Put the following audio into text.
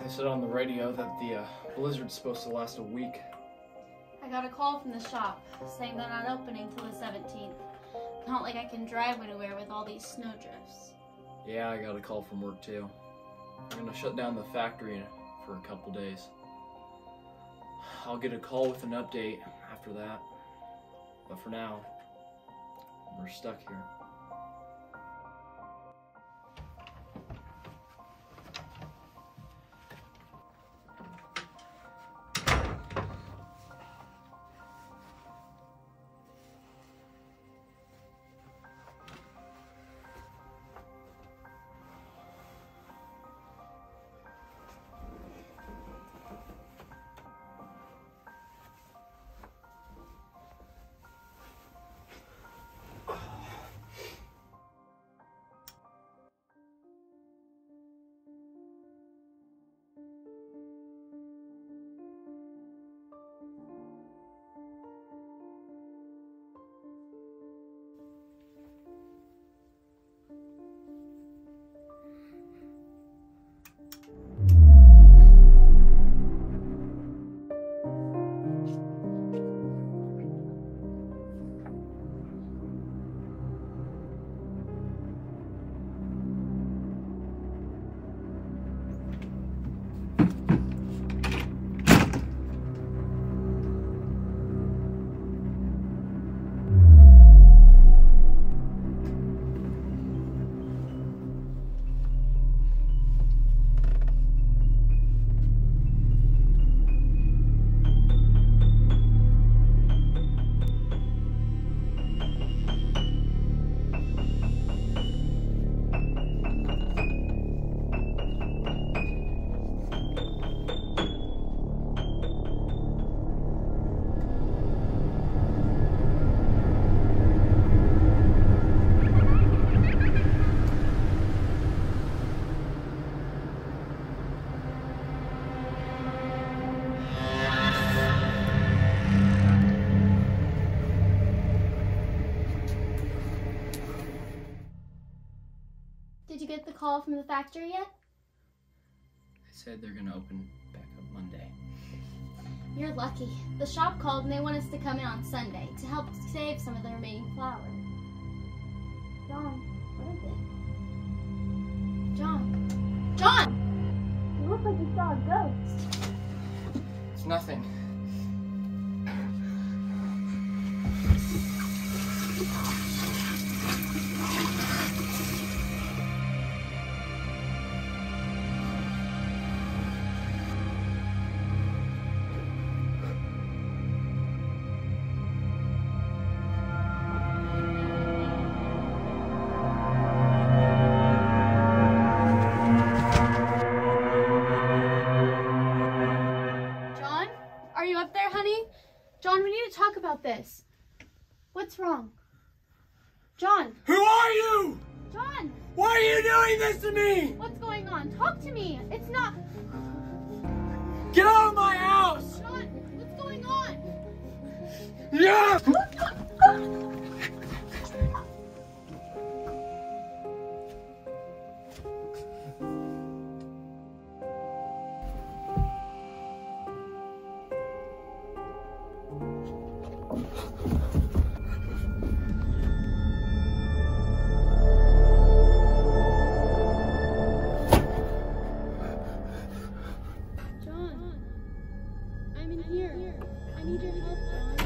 They said on the radio that the uh, blizzard's supposed to last a week. I got a call from the shop saying they're not opening till the 17th. Not like I can drive anywhere with all these snowdrifts. Yeah, I got a call from work too. They're gonna shut down the factory for a couple days. I'll get a call with an update after that. But for now, we're stuck here. Get the call from the factory yet? They said they're gonna open back up Monday. You're lucky. The shop called and they want us to come in on Sunday to help save some of the remaining flour. John, what is it? John! John! You look like you saw a ghost. It's nothing. John, we need to talk about this. What's wrong? John! Who are you? John! Why are you doing this to me? What's going on? Talk to me! It's not. Get out of my house! John! What's going on? Yeah! I'm in here. I need your help, John.